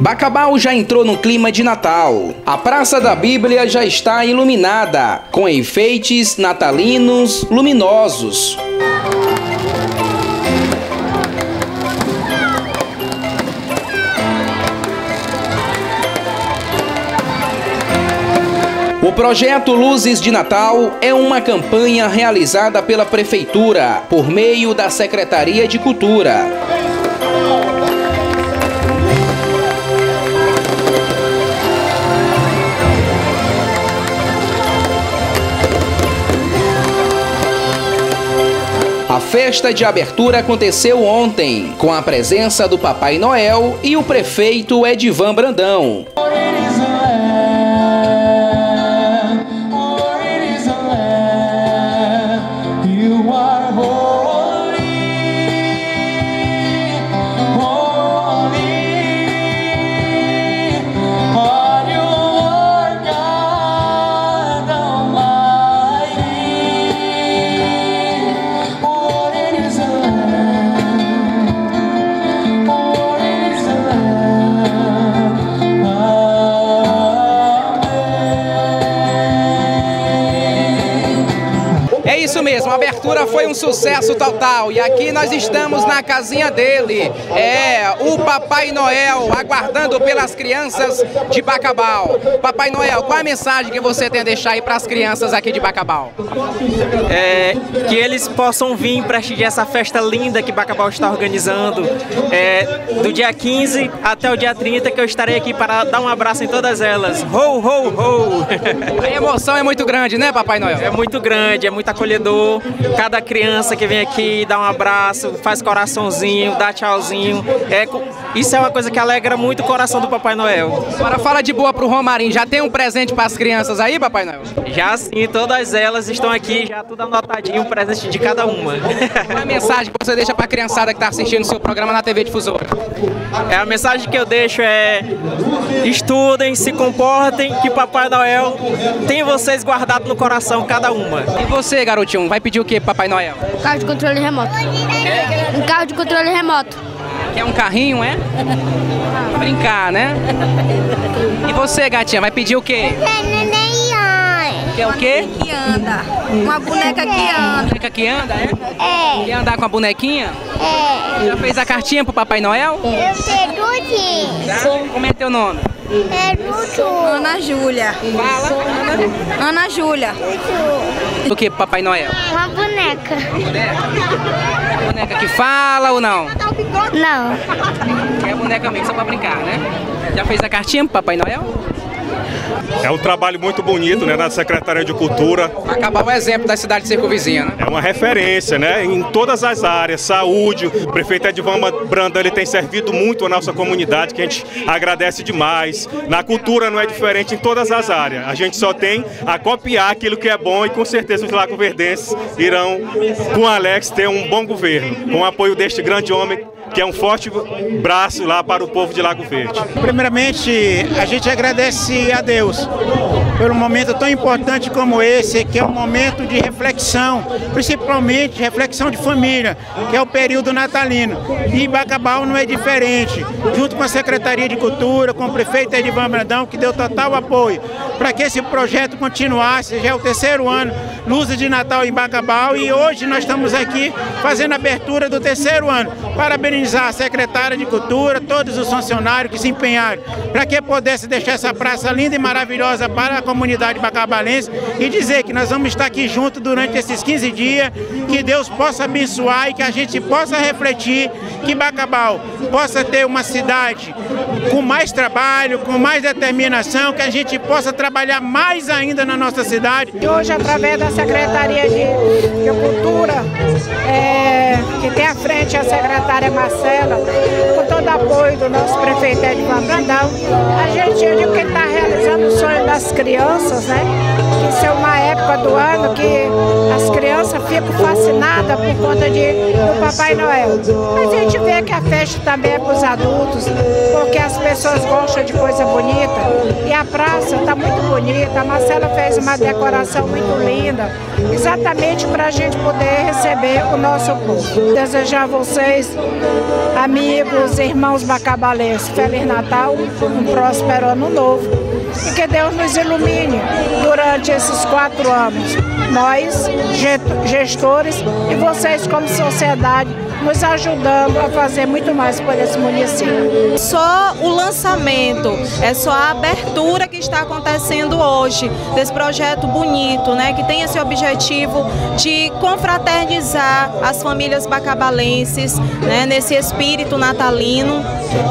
Bacabal já entrou no clima de Natal. A Praça da Bíblia já está iluminada, com enfeites natalinos luminosos. O projeto Luzes de Natal é uma campanha realizada pela Prefeitura por meio da Secretaria de Cultura. A festa de abertura aconteceu ontem, com a presença do Papai Noel e o prefeito Edivan Brandão. Mesmo, a abertura foi um sucesso total e aqui nós estamos na casinha dele. É o Papai Noel aguardando pelas crianças de Bacabal. Papai Noel, qual é a mensagem que você tem a deixar aí para as crianças aqui de Bacabal? É, que eles possam vir prestigiar essa festa linda que Bacabal está organizando. É, do dia 15 até o dia 30 que eu estarei aqui para dar um abraço em todas elas. Ho, ho, ho! A emoção é muito grande, né, Papai Noel? É muito grande, é muito acolhedor. Cada criança que vem aqui dá um abraço, faz coraçãozinho, dá tchauzinho. É, isso é uma coisa que alegra muito o coração do Papai Noel. Agora fala de boa pro Romarinho, já tem um presente para as crianças aí, Papai Noel? Já sim, todas elas estão aqui, já tudo anotadinho, o presente de cada uma. Qual é a mensagem que você deixa para a criançada que está assistindo o seu programa na TV Difusora? É, a mensagem que eu deixo é: estudem, se comportem, que Papai Noel tem vocês guardado no coração, cada uma. E você, garotinho, vai pedir o que, Papai Noel? Um carro de controle remoto. Um carro de controle remoto. Quer um carrinho, é? Brincar, né? E você, gatinha, vai pedir o quê? Quer o quê? Que anda. Uma boneca que anda. Boneca que anda, é? É, Quer andar com a bonequinha? é. Já fez a cartinha pro Papai Noel? Eu sei. Já? Como é teu nome? É. Ana Júlia. Fala, Ana. Ana Júlia. O que, Papai Noel? Uma boneca. Boneca? Boneca que fala ou não? Não. É boneca mesmo, só pra brincar, né? Já fez a cartinha pro Papai Noel? É um trabalho muito bonito, né, da Secretaria de Cultura. Acabar o exemplo da cidade circunvizinha, né? É uma referência, né, em todas as áreas, saúde. O prefeito Edvama Brandão, ele tem servido muito a nossa comunidade, que a gente agradece demais. Na cultura não é diferente em todas as áreas. A gente só tem a copiar aquilo que é bom e com certeza os lagoverdenses irão, com o Alex, ter um bom governo, com o apoio deste grande homem que é um forte braço lá para o povo de Lago Verde. Primeiramente, a gente agradece a Deus pelo momento tão importante como esse, que é um momento de reflexão, principalmente reflexão de família, que é o período natalino. E Bacabal não é diferente. Junto com a Secretaria de Cultura, com o prefeito Edivan Brandão, que deu total apoio para que esse projeto continuasse. Já é o terceiro ano, Luzes de Natal em Bacabal, e hoje nós estamos aqui fazendo a abertura do terceiro ano. Parabenizar a secretária de Cultura, todos os funcionários que se empenharam para que pudesse deixar essa praça linda e maravilhosa para a comunidade bacabalense e dizer que nós vamos estar aqui juntos durante esses 15 dias, que Deus possa abençoar e que a gente possa refletir que Bacabal possa ter uma cidade com mais trabalho, com mais determinação, que a gente possa trabalhar mais ainda na nossa cidade. Hoje, através da Secretaria de, de Cultura, é, que tem à frente a secretária Marcela, com todo o apoio do nosso prefeito Edvan Brandão, a gente, eu digo que está realizando o sonho das crianças, né? Isso é uma época do ano que as crianças ficam fascinadas por conta de, do Papai Noel. Mas a gente vê que a festa também é para os adultos, porque as pessoas gostam de coisa bonita. E a praça está muito bonita. A Marcela fez uma decoração muito linda, exatamente para a gente poder receber o nosso povo. Desejar a vocês, amigos, irmãos bacabalenses, Feliz Natal, um próspero ano novo e que Deus nos ilumine durante esses quatro anos. Nós, gestores, e vocês como sociedade, nos ajudando a fazer muito mais por esse município. Só o lançamento, é só a abertura que está acontecendo hoje desse projeto bonito, né, que tem esse objetivo de confraternizar as famílias bacabalenses, né, nesse espírito natalino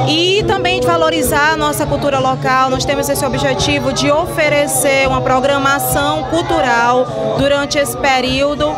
e também de valorizar a nossa cultura local. Nós temos esse objetivo de oferecer uma programação cultural durante esse período.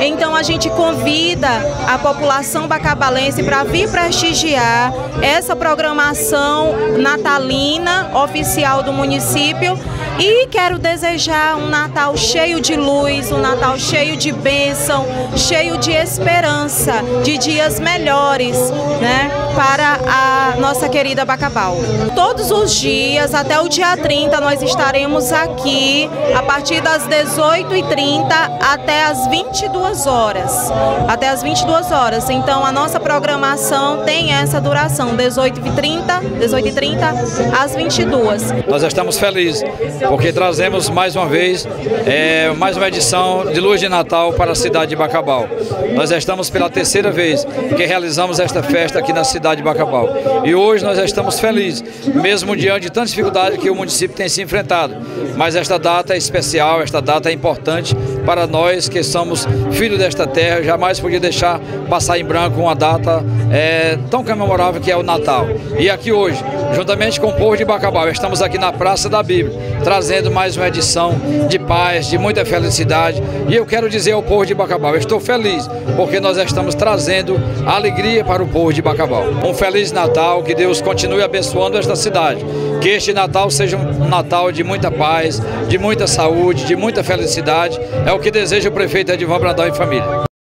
Então a gente convida a população bacabalense para vir prestigiar essa programação natalina oficial do município e quero desejar um Natal cheio de luz, um Natal cheio de bênção, cheio de esperança, de dias melhores, né, para a nossa querida Bacabal. Todos os dias, até o dia 30, nós estaremos aqui a partir das 18h30 até as 22 horas. Até as 22 horas. Então, a nossa programação tem essa duração, 18h30, 18h30 às 22 Nós estamos felizes porque trazemos mais uma vez é, mais uma edição de Luz de Natal para a cidade de Bacabal. Nós estamos pela terceira vez que realizamos esta festa aqui na cidade de Bacabal. E hoje nós estamos felizes, mesmo diante de tantas dificuldades que o município tem se enfrentado. Mas esta data é especial, esta data é importante para nós que somos filhos desta terra. Jamais podia deixar passar em branco uma data é, tão comemorável que é o Natal. E aqui hoje, juntamente com o povo de Bacabal, estamos aqui na Praça da Bíblia, trazendo mais uma edição de paz, de muita felicidade. E eu quero dizer ao povo de Bacabal, estou feliz porque nós estamos trazendo alegria para o povo de Bacabal. Um feliz Natal, que Deus continue abençoando esta cidade. Que este Natal seja um Natal de muita paz, de muita saúde, de muita felicidade. É o que deseja o prefeito Edvan Brandão e família.